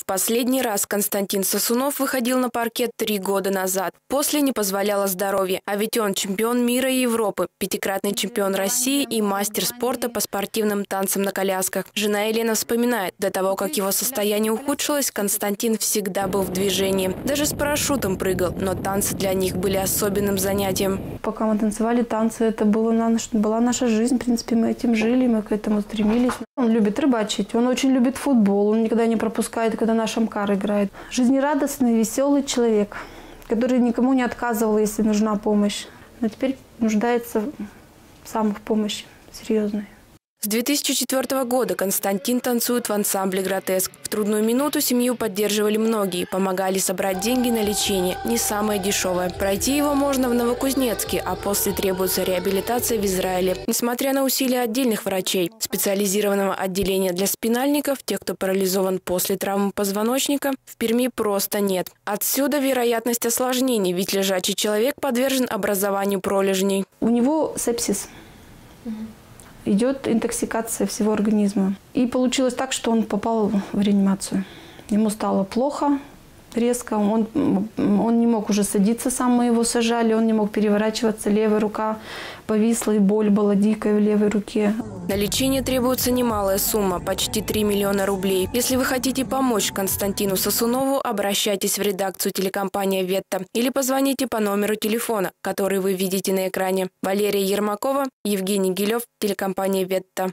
В последний раз Константин Сосунов выходил на паркет три года назад. После не позволяло здоровье, а ведь он чемпион мира и Европы, пятикратный чемпион России и мастер спорта по спортивным танцам на колясках. Жена Елена вспоминает, до того, как его состояние ухудшилось, Константин всегда был в движении. Даже с парашютом прыгал, но танцы для них были особенным занятием. Пока мы танцевали танцы, это было наш, была наша жизнь. В принципе, мы этим жили, мы к этому стремились. Он любит рыбачить, он очень любит футбол, он никогда не пропускает, когда наш Амкар играет. Жизнерадостный, веселый человек, который никому не отказывал, если нужна помощь. Но теперь нуждается сам в помощи серьезной. С 2004 года Константин танцует в ансамбле «Гротеск». В трудную минуту семью поддерживали многие, помогали собрать деньги на лечение, не самое дешевое. Пройти его можно в Новокузнецке, а после требуется реабилитация в Израиле. Несмотря на усилия отдельных врачей, специализированного отделения для спинальников, тех, кто парализован после травмы позвоночника, в Перми просто нет. Отсюда вероятность осложнений, ведь лежачий человек подвержен образованию пролежней. У него сепсис идет интоксикация всего организма. И получилось так, что он попал в реанимацию. Ему стало плохо резко, он, он не мог уже садиться, сам мы его сажали, он не мог переворачиваться, левая рука повисла, и боль была дикая в левой руке. На лечение требуется немалая сумма, почти 3 миллиона рублей. Если вы хотите помочь Константину Сосунову, обращайтесь в редакцию телекомпании «Ветта» или позвоните по номеру телефона, который вы видите на экране. Валерия Ермакова, Евгений Гилев, телекомпания «Ветта».